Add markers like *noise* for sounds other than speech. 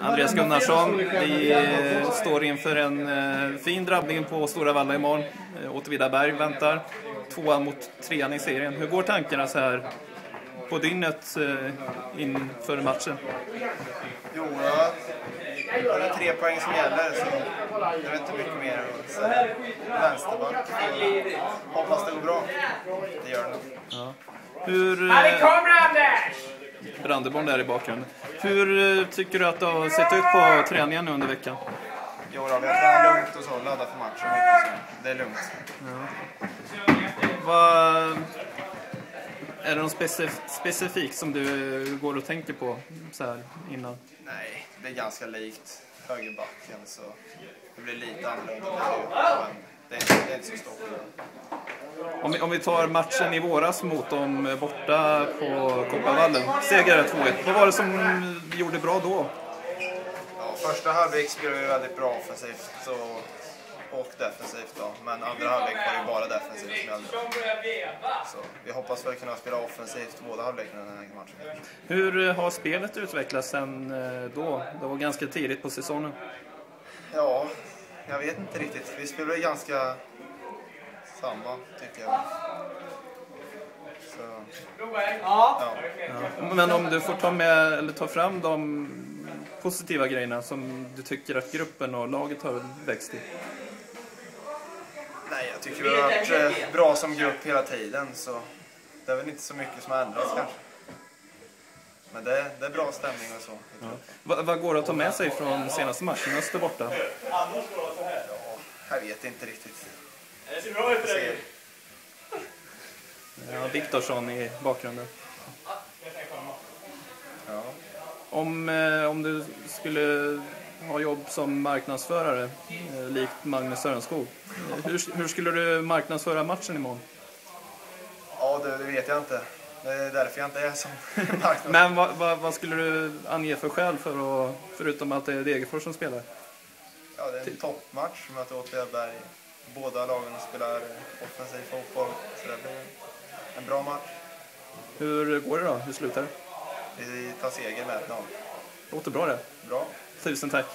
Andreas Gunnarsson, vi eh, står inför en eh, fin drabbning på Stora Valla imorgon. Eh, Åtvidaberg väntar. Tvåan mot trean i serien. Hur går tankarna så här på dygnet inför matchen? Jo, ja. det är tre poäng som gäller så det är inte mycket mer att säga. Vänsterback. Hoppas det går bra. Det gör det nog. Ja. Hur... Brandeborn där i bakgrunden. Hur eh, tycker du att du har sett ut på träningen under veckan? Jo, då, vi har tränat lugnt och så, laddat för matchen mycket, så det är lugnt. Ja. Vad, är det något specif specifikt som du går och tänker på så här innan? Nej, det är ganska likt högerbacken så det blir lite annorlunda. Men det är, det är inte så stort. Om vi, om vi tar matchen i våras mot dem borta på Kopparvallen. Seger 2-1. Vad var det som gjorde bra då? Ja, första halvlek spelade vi väldigt bra offensivt och, och defensivt. Då. Men andra halvlek var det bara defensivt som gällde. Så vi hoppas väl kunna spela offensivt båda halvlekarna den här matchen. Hur har spelet utvecklats sen eh, då? Det var ganska tidigt på säsongen. Ja, jag vet inte riktigt. Vi spelade ganska samma, tycker jag. Så, ja. ja. Men om du får ta, med, eller ta fram de positiva grejerna som du tycker att gruppen och laget har växt i? Nej, jag tycker vi har varit bra som grupp hela tiden så det är väl inte så mycket som har ändrats kanske. Men det, det är bra stämning och så. Ja. Vad, vad går det att ta med sig från senaste matchen, Öster borta? Ja, jag vet inte riktigt. Det ser bra ut för dig. Ja, Viktorsson i bakgrunden. Ja. Om, eh, om du skulle ha jobb som marknadsförare, eh, likt Magnus Sörenskog, eh, hur, hur skulle du marknadsföra matchen imorgon? Ja, det, det vet jag inte. Det är därför jag inte är som *laughs* marknadsförare. Men vad, vad, vad, skulle du ange för skäl för att, förutom att det är Degerfors som spelar? Ja, det är en toppmatch. Möter Åtvidaberg båda lagen spelar offensiv fotboll. Så det blir en bra match. Hur går det då? Hur slutar det? Vi tar seger med 1-0. Låter bra det. Bra. Tusen tack.